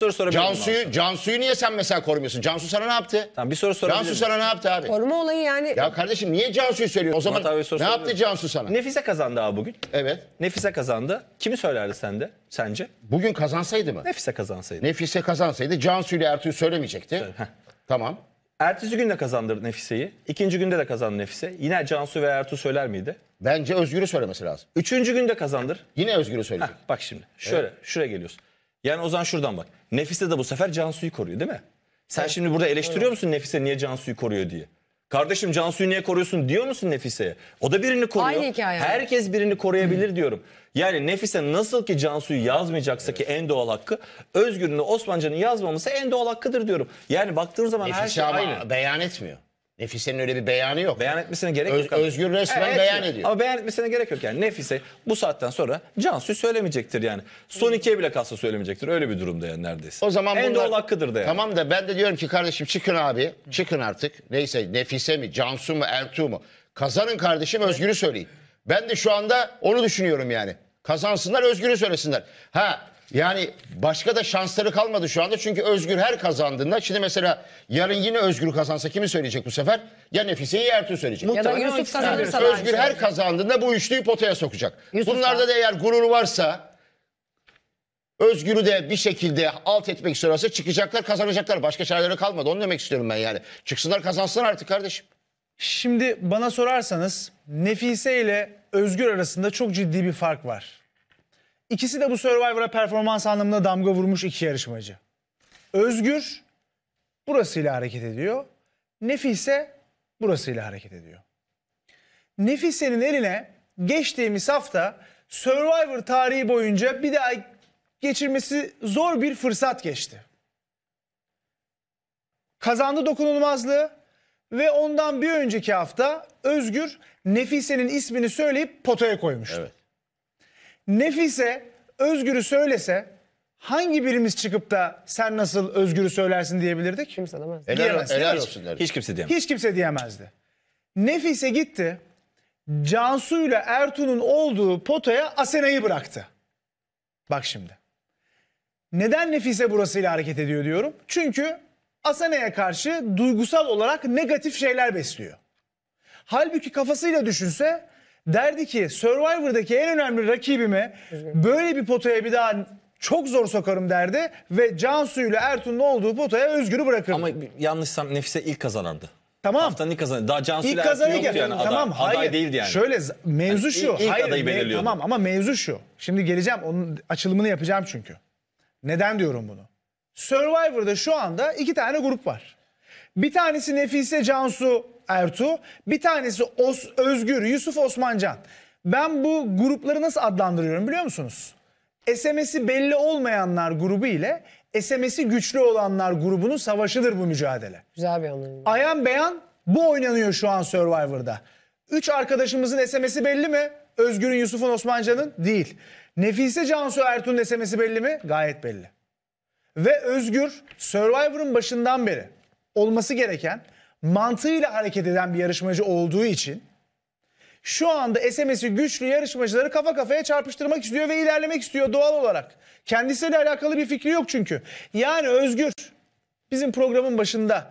soru sorabilirim. Cansu'yu. Cansu'yu niye sen mesela korumuyorsun? Cansu sana ne yaptı? Tamam bir soru sorabilirim. Cansu sana ne yaptı abi? Koruma olayı yani Ya kardeşim niye Cansu'yu söylüyorsun? O zaman Murat abi soru ne yaptı sorabilirim. Cansu sana? Nefise kazandı abi bugün. Evet. Nefise kazandı. Kimi söylerdi sende sence? Bugün kazansaydı mı? Nefise kazansaydı. Nefise kazansaydı Cansu ile Ertuğ'u söylemeyecekti. Heh. Tamam. Ertesi gün de kazandırdı Nefise'yi. İkinci günde de kazandı Nefise. Yine Cansu ve Ertuğ söyler miydi? Bence Özgür'ü söylemesi lazım. Üçüncü günde kazandır. Yine Özgür'ü Heh, söyleyecek. bak şimdi şöyle şuraya geliyorsun. Yani o zaman şuradan bak. Nefise de bu sefer Cansu'yu koruyor değil mi? Sen şimdi burada eleştiriyor musun Nefise niye Cansu'yu koruyor diye? Kardeşim Cansu'yu niye koruyorsun diyor musun Nefise'ye? O da birini koruyor. Aynı hikaye. Herkes birini koruyabilir diyorum. Yani Nefise nasıl ki Cansu'yu yazmayacaksa ki en doğal hakkı, Özgür'ün de Osmancan'ın yazmaması en doğal hakkıdır diyorum. Yani baktığın zaman her Nefise şey ama aynı. beyan etmiyor. Nefise'nin öyle bir beyanı yok. Beyan etmesine gerek Öz- yok. abi. Özgür resmen Evet, beyan ediyor. Ama beyan etmesine gerek yok yani. Nefise bu saatten sonra Cansu'yu söylemeyecektir yani. Son ikiye bile kalsa söylemeyecektir. Öyle bir durumda yani neredeyse. O zaman en bunlar- doğal hakkıdır da yani. Tamam da ben de diyorum ki kardeşim çıkın abi. Çıkın artık. Neyse Nefise mi, Cansu mu, Ertuğ mu? Kazanın kardeşim Özgür'ü söyleyin. Ben de şu anda onu düşünüyorum yani. Kazansınlar Özgür'ü söylesinler. Ha yani başka da şansları kalmadı şu anda. Çünkü Özgür her kazandığında şimdi mesela yarın yine Özgür kazansa kimi söyleyecek bu sefer? Ya Nefise'yi ya Ertuğ söyleyecek. ya da Muhtemelen Yusuf ikisi de kazanırsa da Özgür her kazandığında bu üçlüyü potaya sokacak. Yusuf Bunlarda da. da eğer gurur varsa Özgür'ü de bir şekilde alt etmek istiyorlarsa çıkacaklar kazanacaklar. Başka çareleri kalmadı. Onu demek istiyorum ben yani. Çıksınlar kazansınlar artık kardeşim. Şimdi bana sorarsanız Nefise ile Özgür arasında çok ciddi bir fark var. İkisi de bu Survivor'a performans anlamında damga vurmuş iki yarışmacı. Özgür burasıyla hareket ediyor. Nefise burasıyla hareket ediyor. Nefise'nin eline geçtiğimiz hafta Survivor tarihi boyunca bir daha geçirmesi zor bir fırsat geçti. Kazandı dokunulmazlığı ve ondan bir önceki hafta Özgür Nefise'nin ismini söyleyip potaya koymuştu. Evet. Nefise Özgür'ü söylese hangi birimiz çıkıp da sen nasıl Özgür'ü söylersin diyebilirdik? Kimse demez. Helal, Diyemez, helal değil mi? olsun derdim. Hiç kimse diyemez. Hiç kimse diyemezdi. Nefise gitti. Cansu ile Ertuğ'un olduğu potaya Asena'yı bıraktı. Bak şimdi. Neden Nefise burasıyla hareket ediyor diyorum? Çünkü Asena'ya karşı duygusal olarak negatif şeyler besliyor. Halbuki kafasıyla düşünse derdi ki Survivor'daki en önemli rakibime böyle bir potaya bir daha çok zor sokarım derdi ve Cansu ile Ertuğ'un olduğu potaya Özgür'ü bırakırdı. Ama yanlışsam Nefise ilk kazanandı. tamam. Haftanın ilk kazanandı. Daha Cansu İlk ile Ertuğ kazanırken yoktu yani. Aday, tamam hayır. aday değildi yani. Şöyle z- mevzu Yani şu. ilk- ilk hayır, adayı me- belirliyordu. Tamam ama mevzu şu. Şimdi geleceğim onun açılımını yapacağım çünkü. Neden diyorum bunu? Survivor'da şu anda iki tane grup var. Bir tanesi Nefise Cansu Ertuğ, bir tanesi Os, Özgür Yusuf Osmancan. Ben bu grupları nasıl adlandırıyorum biliyor musunuz? SMS'i belli olmayanlar grubu ile SMS'i güçlü olanlar grubunun savaşıdır bu mücadele. Güzel bir anlayış. Ayan beyan bu oynanıyor şu an Survivor'da. Üç arkadaşımızın SMS'i belli mi? Özgür'ün, Yusuf'un, Osmancan'ın değil. Nefise Cansu Ertuğ'un SMS'i belli mi? Gayet belli. Ve Özgür Survivor'ın başından beri olması gereken mantığıyla hareket eden bir yarışmacı olduğu için şu anda SMS'i güçlü yarışmacıları kafa kafaya çarpıştırmak istiyor ve ilerlemek istiyor doğal olarak. Kendisiyle alakalı bir fikri yok çünkü. Yani Özgür bizim programın başında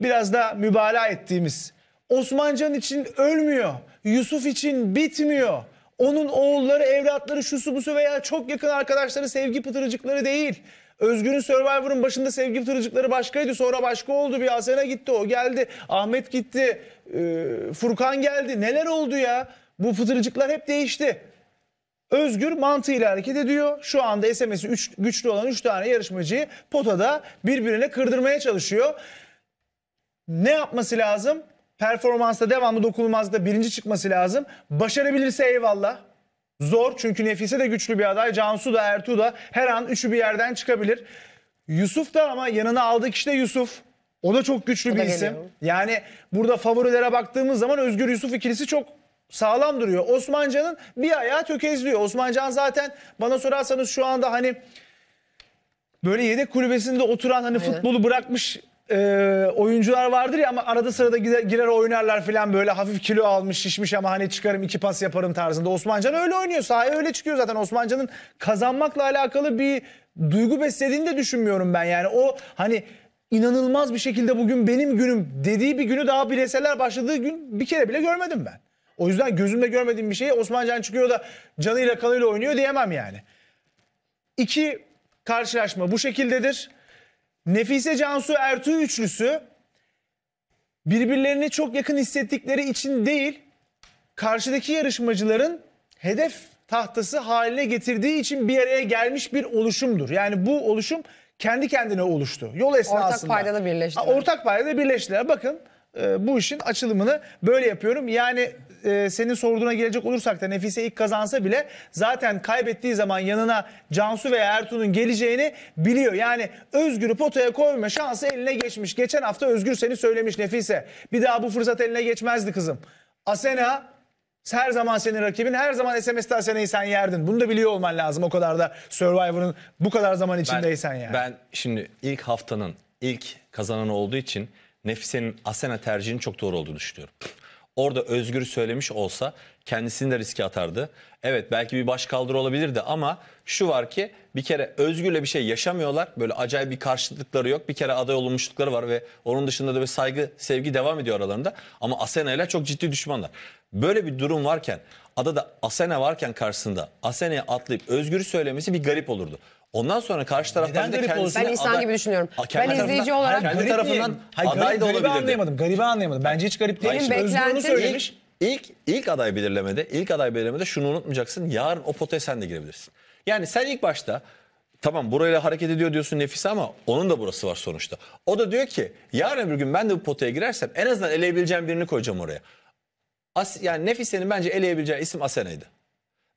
biraz da mübalağa ettiğimiz Osmancan için ölmüyor. Yusuf için bitmiyor. Onun oğulları, evlatları, şusu busu veya çok yakın arkadaşları sevgi pıtırıcıkları değil. Özgür'ün Survivor'ın başında sevgi pıtırıcıkları başkaydı. Sonra başka oldu. Bir Asena gitti, o geldi. Ahmet gitti. e, Furkan geldi. Neler oldu ya? Bu pıtırıcıklar hep değişti. Özgür mantığıyla hareket ediyor. Şu anda SMS'i üç- güçlü olan 3 tane yarışmacıyı potada birbirine kırdırmaya çalışıyor. Ne yapması lazım? Performansta devamlı dokunulmazda birinci çıkması lazım. Başarabilirse eyvallah. Zor çünkü Nefise de güçlü bir aday. Cansu da Ertuğ da her an üçü bir yerden çıkabilir. Yusuf da ama yanına aldığı kişi de Yusuf. O da çok güçlü O bir isim. geliyor. Yani burada favorilere baktığımız zaman Özgür Yusuf ikilisi çok sağlam duruyor. Osmancan'ın bir ayağı tökezliyor. Osmancan zaten bana sorarsanız şu anda hani böyle yedek kulübesinde oturan hani futbolu bırakmış e, oyuncular vardır ya ama arada sırada girer oynarlar falan böyle hafif kilo almış şişmiş ama hani çıkarım iki pas yaparım tarzında. Osmancan öyle oynuyor sahaya öyle çıkıyor zaten. Osmancan'ın kazanmakla alakalı bir duygu beslediğini de düşünmüyorum ben yani. O hani inanılmaz bir şekilde bugün benim günüm dediği bir günü daha bireyseller başladığı gün bir kere bile görmedim ben. O yüzden gözümle görmediğim bir şeyi Osmancan çıkıyor da canıyla kanıyla oynuyor diyemem yani. İki karşılaşma bu şekildedir. Nefise Cansu Ertuğ üçlüsü birbirlerini çok yakın hissettikleri için değil, karşıdaki yarışmacıların hedef tahtası haline getirdiği için bir araya gelmiş bir oluşumdur. Yani bu oluşum kendi kendine oluştu. Yol esnasında. paydada birleştiler. Ortak paydada birleştiler. Bakın e, bu işin açılımını böyle yapıyorum. Yani e, senin sorduğuna gelecek olursak da Nefise ilk kazansa bile zaten kaybettiği zaman yanına Cansu veya Ertuğ'un geleceğini biliyor. Yani Özgür'ü potaya koyma şansı eline geçmiş. Geçen hafta Özgür seni söylemiş Nefise. Bir daha bu fırsat eline geçmezdi kızım. Asena her zaman senin rakibin. Her zaman SMS'te Asena'yı sen yerdin. Bunu da biliyor olman lazım o kadar da Survivor'ın bu kadar zaman içindeysen yani. Ben şimdi ilk haftanın ilk kazananı olduğu için Nefise'nin Asena tercihinin çok doğru olduğunu düşünüyorum. Orada Özgür söylemiş olsa kendisini de riske atardı. Evet belki bir baş kaldırı olabilirdi ama şu var ki bir kere Özgür'le bir şey yaşamıyorlar. Böyle acayip bir karşılıkları yok. Bir kere aday olunmuşlukları var ve onun dışında da bir saygı, sevgi devam ediyor aralarında. Ama Asena ile çok ciddi düşmanlar. Böyle bir durum varken adada Asena varken karşısında Asena'ya atlayıp Özgür'ü söylemesi bir garip olurdu. Ondan sonra karşı taraftan de garip olsun? kendisini Ben insan gibi düşünüyorum. Ben izleyici olarak- kendi Garip tarafından? Hayır, aday garip- da garibi olabilirdi. anlayamadım. Garibi anlayamadım. Bence hiç garip değil. Benim Özgür onu beklentim- söylemiş. İlk, ilk aday belirlemede, ilk aday belirlemede şunu unutmayacaksın. Yarın o potaya sen de girebilirsin. Yani sen ilk başta tamam burayla hareket ediyor diyorsun Nefise ama onun da burası var sonuçta. O da diyor ki yarın bir gün ben de bu potaya girersem en azından eleyebileceğim birini koyacağım oraya. As, yani Nefise'nin bence eleyebileceği isim Asena'ydı.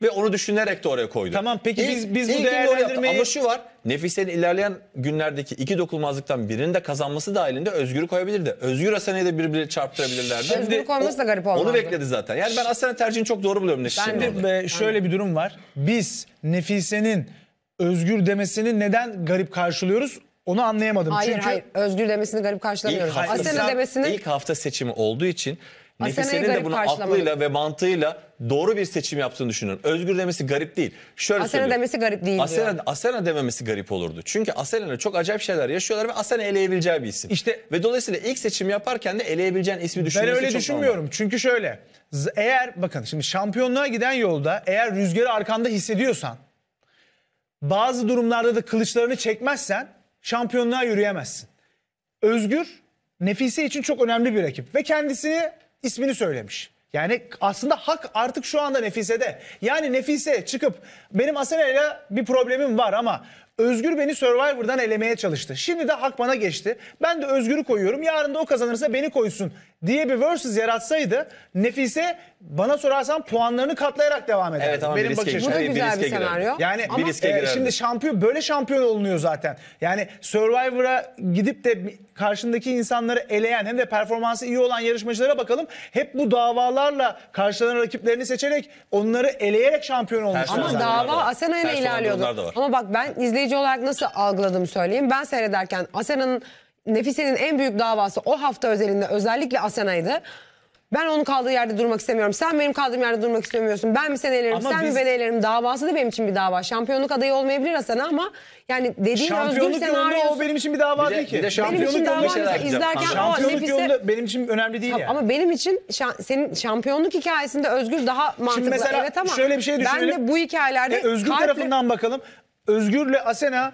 Ve onu düşünerek de oraya koydu. Tamam, peki biz- biz bu değerlendirmeyi- Ama şu var Nefise'nin ilerleyen günlerdeki iki dokunmazlıktan birinin de kazanması dahilinde Özgür'ü koyabilirdi. Özgür Asena'yı da birbirine çarptırabilirlerdi. Özgür'ü koyması da garip olmazdı. Onu bekledi zaten. Yani ben Asena tercihini çok doğru buluyorum Nefise'nin orada. Ve şöyle bir durum var. Biz Nefise'nin Özgür demesini neden garip karşılıyoruz? Onu anlayamadım. Hayır Çünkü hayır. Özgür demesini garip İlk karşılamıyorum. hafta, Asena demesini ilk hafta seçimi olduğu için Nefise'nin de bunu aklıyla ve mantığıyla doğru bir seçim yaptığını düşünüyorum. Özgür demesi garip değil. Şöyle Asena söyleyeyim. demesi garip değil Asena, diyor. Asena dememesi garip olurdu. Çünkü Asena'yla çok acayip şeyler yaşıyorlar ve Asena eleyebileceği bir isim. İşte- ve dolayısıyla ilk seçim yaparken de eleyebileceğin ismi ben düşünmesi öyle çok düşünmüyorum. Çünkü şöyle. Eğer bakın şimdi şampiyonluğa giden yolda eğer rüzgarı arkanda hissediyorsan bazı durumlarda da kılıçlarını çekmezsen şampiyonluğa yürüyemezsin. Özgür Nefise için çok önemli bir rakip ve kendisini ismini söylemiş. Yani aslında hak artık şu anda Nefise'de. Yani Nefise çıkıp benim Asena'yla bir problemim var ama Özgür beni Survivor'dan elemeye çalıştı. Şimdi de hak bana geçti. Ben de Özgür'ü koyuyorum. Yarın da o kazanırsa beni koysun diye bir versus yaratsaydı Nefise bana sorarsan puanlarını katlayarak devam ederdi. Evet ama bir benim riske bakış girdi. açım. Bu da bir güzel riske bir senaryo. Yani Bir riske e, girerdi. şimdi şampiyon böyle şampiyon olunuyor zaten. Yani Survivor'a gidip de karşındaki insanları eleyen hem de performansı iyi olan yarışmacılara bakalım. Hep bu davalarla karşılanan rakiplerini seçerek onları eleyerek şampiyon olmuş. Ama dava. Asena ile Ters olan ilerliyordu. durumlar da var. Ama bak ben izleyici olarak nasıl algıladığımı söyleyeyim. Ben seyrederken Asena'nın Nefise'nin en büyük davası o hafta özelinde özellikle Asena'ydı. Ben onun kaldığı yerde durmak istemiyorum. Sen benim kaldığım yerde durmak istemiyorsun. Ben mi seni elerim, Ama sen biz- mi beni elerim. Davası da benim için bir dava. Şampiyonluk adayı olmayabilir Asena ama yani dediğin özgür Şampiyonluk yolunda senaryosu. o benim için bir dava Bir de- değil ki. bir de Şampiyonluk Benim için yolunda dava şeyler mesela yapacağım. izlerken o Şampiyonluk Nefise... yolunda benim için önemli değil yani. Ama benim için şa- senin şampiyonluk hikayesinde Özgür daha mantıklı. mesela evet ama şöyle bir şey ben düşünelim. de bu hikayelerde E, Özgür kalple- tarafından bakalım. Özgür'le Asena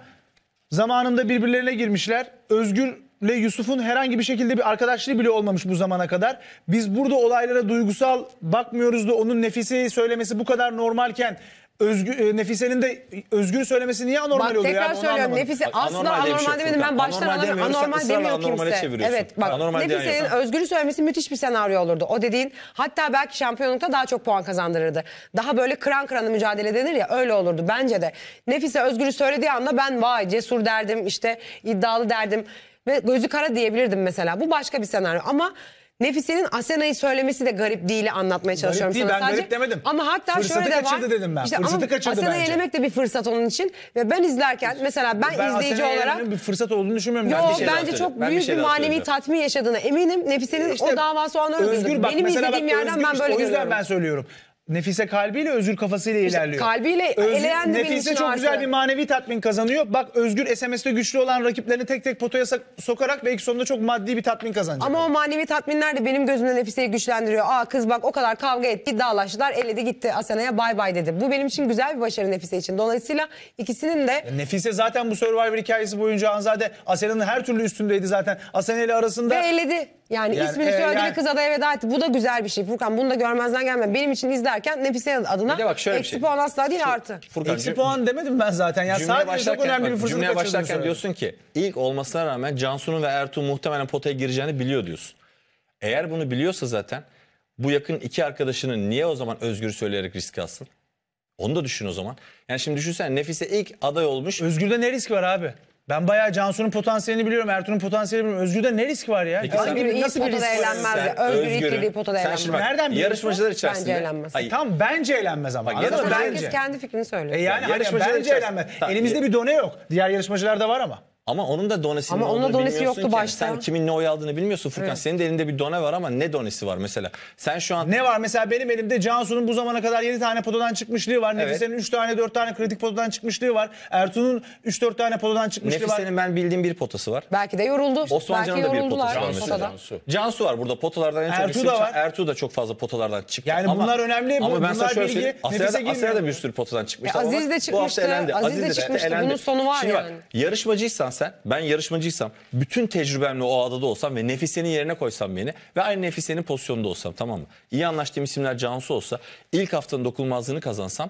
zamanında birbirlerine girmişler. Özgür'le Yusuf'un herhangi bir şekilde bir arkadaşlığı bile olmamış bu zamana kadar. Biz burada olaylara duygusal bakmıyoruz da onun Nefise'yi söylemesi bu kadar normalken Özgür, e, Nefise'nin de Özgür'ü söylemesi niye anormal Bak oluyor? tekrar söylüyorum. Nefise Bak, asla anormal anormal demedim. Ben baştan Anormal anormal, anormal demiyor kimse. Evet bak Anormal Nefise'nin yok. Özgür'ü söylemesi müthiş bir senaryo olurdu. O dediğin hatta belki şampiyonlukta daha çok puan kazandırırdı. Daha böyle kıran kırana mücadele denir ya öyle olurdu bence de. Nefise Özgür'ü söylediği anda ben vay cesur derdim işte iddialı derdim ve gözü kara diyebilirdim mesela. Bu başka bir senaryo ama Nefise'nin Asena'yı söylemesi de garip değil anlatmaya çalışıyorum değil, sana ben sadece. garip demedim. Ama hatta Fırsatı şöyle de var. kaçırdı dedim ben. Fırsatı ama kaçırdı Asena'yı bence. elemek de bir fırsat onun için. Ve ben izlerken mesela ben, Ben izleyici Asena'ya olarak bir fırsat olduğunu düşünmüyorum. Yo, Ben bir şey bence çok Ben bir büyük şey bir daha manevi tatmin yaşadığına eminim. Nefise'nin İşte o davası o an. Özgür bak Benim izlediğim bak, yerden Özgür ben işte böyle o yüzden görüyorum. ben söylüyorum. Nefise kalbiyle Özgür kafasıyla ilerliyor. kalbiyle eleyen de Nefise çok artı. güzel bir manevi tatmin kazanıyor. Bak Özgür SMS'te güçlü olan rakiplerini tek tek potaya sokarak belki sonunda çok maddi bir tatmin kazanacak. Ama o manevi tatminler de benim gözümde Nefise'yi güçlendiriyor. Aa kız bak o kadar kavga etti, dağlaştılar, eledi gitti Asena'ya bay bay dedi. Bu benim için güzel bir başarı Nefise için. Dolayısıyla ikisinin de Nefise zaten bu Survivor hikayesi boyunca Anzade Asena'nın her türlü üstündeydi zaten. Asena ile arasında ve eledi. Yani, Yani, ismini e, söyledi yani- ve kıza da veda etti. Bu da güzel bir şey. Furkan bunu da görmezden gelme. Benim için izlerken Nefise adına Bir de bak şöyle bir eksi şey. puan asla değil artı. Furkan, eksi puan demedim ben zaten. Ya cümleye sadece çok önemli bir bak, fırsat cümleye başlarken söyledim. diyorsun ki ilk olmasına rağmen Cansu'nun ve Ertuğ muhtemelen potaya gireceğini biliyor diyorsun. Eğer bunu biliyorsa zaten bu yakın iki arkadaşının niye o zaman özgür söyleyerek risk alsın? Onu da düşün o zaman. Yani şimdi düşünsene Nefise ilk aday olmuş. Özgür'de ne risk var abi? Ben bayağı Cansu'nun potansiyelini biliyorum, Ertuğ'un potansiyelini biliyorum. Özgür'de ne risk var ya? Peki Hangi sen- Özgür nasıl ilk bir risk potada eğlenmez. Sen Özgür ilk Özgür'ün- girdiği potada Sen eğlenmez. şimdi bak, Nereden biliyorsun? yarışmacılar içerisinde. Bence eğlenmez. Hayır, Tam bence eğlenmez ama. Bak, Anladın mı? yarışmacılar- Herkes Bence. kendi fikrini söylüyor. E yani hani yarışmacılar bence içerisinde- eğlenmez. Tamam, Elimizde ya- bir done yok. Diğer yarışmacılarda var ama. Ama onun da donesinin Ama onun donesi yoktu ki. başta. Sen kimin ne oy aldığını bilmiyorsun Furkan. Evet. Senin de elinde bir done var ama ne donesi var mesela? Sen şu an Ne var mesela benim elimde Cansu'nun bu zamana kadar 7 tane potadan çıkmışlığı var. Evet. Nefise'nin 3 tane 4 tane kritik potadan çıkmışlığı var. Ertuğ'un 3-4 tane potadan çıkmışlığı var. Nefise'nin ben bildiğim bir potası var. Belki de yoruldu. Osmancan'ın Belki da bir potası var mesela. Cansu. Cansu var burada potalardan en çok Ertuğ da var. Ertuğ da çok fazla potalardan çıktı. Yani ama, bunlar önemli, Ama ben sana bunlar şöyle bilgi, Asya'da, Asya'da bir sürü potadan çıkmıştı. E, Aziz de bak, bu hafta çıkmıştı, elendi. Aziz de çıkmıştı. Bunun sonu var yani. yarışmacıysan sen, ben yarışmacıysam, bütün tecrübemle o adada olsam ve Nefise'nin yerine koysam beni ve aynı Nefise'nin pozisyonunda olsam tamam mı? İyi anlaştığım isimler Cansu olsa, ilk haftanın dokunulmazlığını kazansam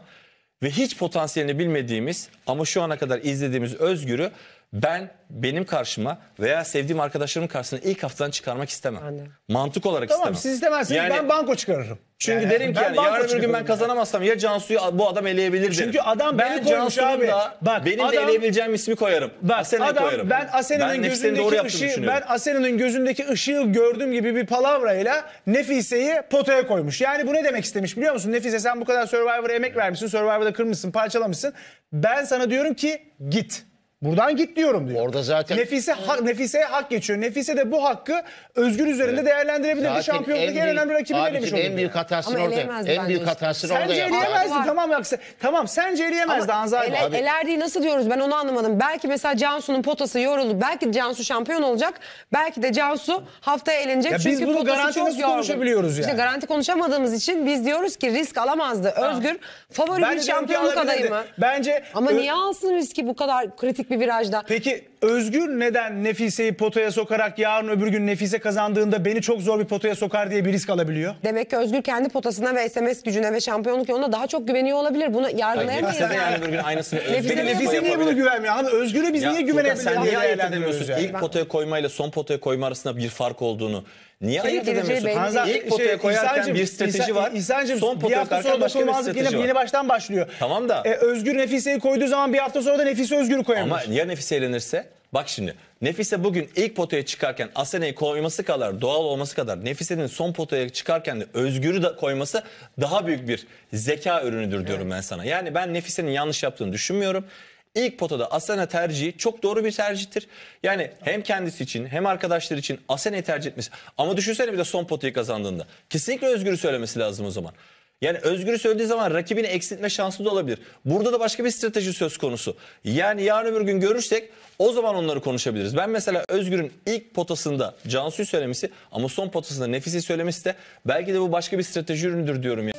ve hiç potansiyelini bilmediğimiz ama şu ana kadar izlediğimiz Özgür'ü ben benim karşıma veya sevdiğim arkadaşlarımın karşısına ilk haftadan çıkarmak istemem. De. Mantık olarak Tamam istemem. siz istemezsiniz Yani- ben banko çıkarırım. çünkü Yani derim ki yani yarın bir gün ben kazanamazsın ya Cansu'yu bu adam eleyebilir derim. Çünkü adam ben beni koymuş abi. da Bak, benim de adam- eleyebileceğim ismi koyarım. Bak Asena'yı adam koyarım. ben Asena'nın gözündeki ışığı ben Asena'nın gözündeki ışığı gördüğüm gibi bir palavrayla Nefise'yi potaya koymuş. Yani bu ne demek istemiş biliyor musun? Nefise sen bu kadar Survivor'a emek vermişsin. Survivor'da kırmışsın, parçalamışsın. Ben sana diyorum ki git. Buradan git diyorum diyor. Orada zaten- Nefise hak, Nefise'ye hak geçiyor. Nefise de bu hakkı Özgür üzerinde değerlendirebilirdi. Zaten Şampiyonluk en, önemli rakibini elemiş oldu. en büyük hatasını Ama orada. En büyük işte. hatasını orada Sence yaptı. eleyemezdi tamam yoksa. Tamam sence eleyemezdi Anzade. Ele, Abi- elerdiği nasıl diyoruz ben onu anlamadım. Belki mesela Cansu'nun potası yoruldu. Belki Cansu şampiyon olacak. Belki de Cansu haftaya eğlenecek. Ya biz Çünkü bunu potası garanti çok nasıl yorgun. konuşabiliyoruz İşte yani? garanti konuşamadığımız için biz diyoruz ki risk alamazdı. Özgür favori bir şampiyonluk adayı mı? Bence Ama niye alsın riski bu kadar kritik bir virajda? Peki Özgür neden Nefise'yi potaya sokarak yarın öbür gün Nefise kazandığında beni çok zor bir potaya sokar diye bir risk alabiliyor? Demek ki Özgür kendi potasına ve SMS gücüne ve şampiyonluk yoluna daha çok güveniyor olabilir. Bunu yargılayamayız. Nefise de yani. yani bir gün aynısını Nefise Özgür'e de Peki Nefise Nefise niye bunu güvenmiyor? Abi Özgür'e biz Ya niye Furkan, güvenebiliriz? sen niye ayırt edemiyorsun? yani? İlk potaya koymayla son potaya koyma arasında bir fark olduğunu. Niye Kimin ayırt edemiyorsun? belli Hanzade- İlk potaya şey, koyarken bir strateji İhsan- var. İhsan'cım son bir potaya hafta koyarken sonra başka bir dokunulmazlık strateji yine var. yeni baştan başlıyor. Tamam da- E, Özgür Nefise'yi koyduğu zaman bir hafta sonra da Nefise Özgür'ü koyamış. Ama ya Nefise eğlenirse? Bak şimdi Nefise bugün ilk potaya çıkarken Asena'yı koyması kadar doğal olması kadar Nefise'nin son potaya çıkarken de Özgür'ü de koyması daha büyük bir zeka ürünüdür diyorum ben sana. Yani ben Nefise'nin yanlış yaptığını düşünmüyorum. İlk potada Asena tercihi çok doğru bir tercihtir. Yani hem kendisi için hem arkadaşlar için Asena'yı tercih etmesi. Ama düşünsene bir de son potayı kazandığında. Kesinlikle Özgür'ü söylemesi lazım o zaman. Yani Özgür'ü söylediği zaman rakibini eksiltme şansı da olabilir. Burada da başka bir strateji söz konusu. Yani yarın öbür gün görürsek o zaman onları konuşabiliriz. Ben mesela Özgür'ün ilk potasında Cansu'yu söylemesi ama son potasında Nefis'i söylemesi de belki de bu başka bir strateji ürünüdür diyorum ya.